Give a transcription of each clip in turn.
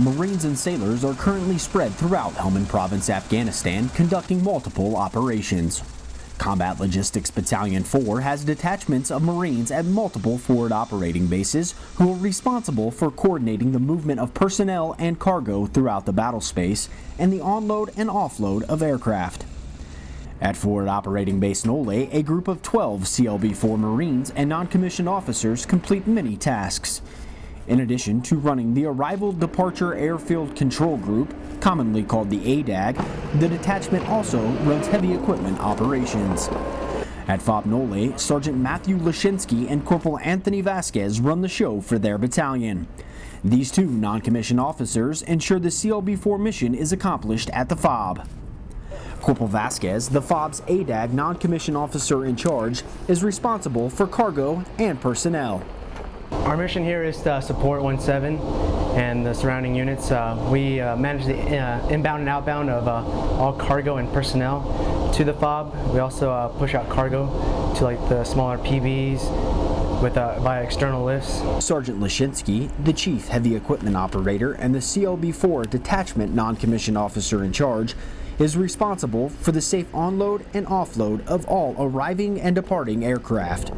Marines and sailors are currently spread throughout Helmand Province, Afghanistan, conducting multiple operations. Combat Logistics Battalion 4 has detachments of Marines at multiple forward operating bases who are responsible for coordinating the movement of personnel and cargo throughout the battle space and the onload and offload of aircraft. At Forward Operating Base Nolay, a group of 12 CLB-4 Marines and non-commissioned officers complete many tasks. In addition to running the Arrival Departure Airfield Control Group, commonly called the ADAG, the detachment also runs heavy equipment operations. At FOB Nolay, Sergeant Matthew Lashinsky and Corporal Anthony Vasquez run the show for their battalion. These two non-commissioned officers ensure the CLB-4 mission is accomplished at the FOB. Corporal Vasquez, the FOB's ADAG non-commissioned officer in charge, is responsible for cargo and personnel. Our mission here is to support 17 and the surrounding units. Uh, we uh, manage the uh, inbound and outbound of uh, all cargo and personnel to the FOB. We also uh, push out cargo to like the smaller PBs with uh, via external lifts. Sergeant Lashinsky, the chief heavy equipment operator and the CLB-4 detachment non-commissioned officer in charge, is responsible for the safe onload and offload of all arriving and departing aircraft.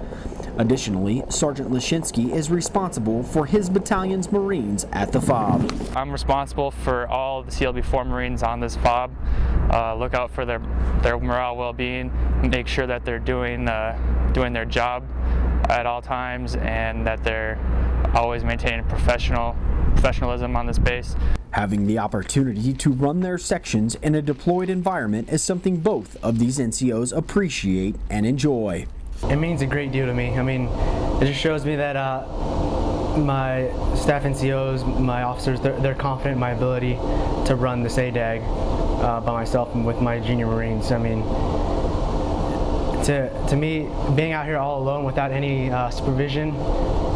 Additionally, Sergeant Lashinsky is responsible for his battalion's Marines at the FOB. I'm responsible for all the CLB-4 Marines on this FOB. Uh, look out for their, their morale, well-being, make sure that they're doing, uh, doing their job at all times and that they're always maintaining professional professionalism on this base. Having the opportunity to run their sections in a deployed environment is something both of these NCOs appreciate and enjoy. It means a great deal to me. I mean, it just shows me that uh, my staff NCOs, my officers, they're, they're, confident in my ability to run this ADAG uh, by myself and with my junior Marines. I mean, to, to me, being out here all alone without any uh, supervision,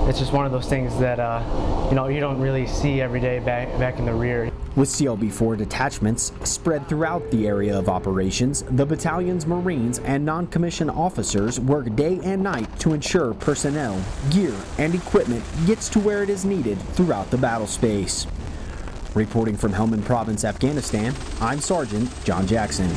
it's just one of those things that uh, you know you don't really see every day back, back in the rear. With CLB-4 detachments spread throughout the area of operations, the battalion's Marines and non-commissioned officers work day and night to ensure personnel, gear, and equipment gets to where it is needed throughout the battle space. Reporting from Helmand Province, Afghanistan, I'm Sergeant John Jackson.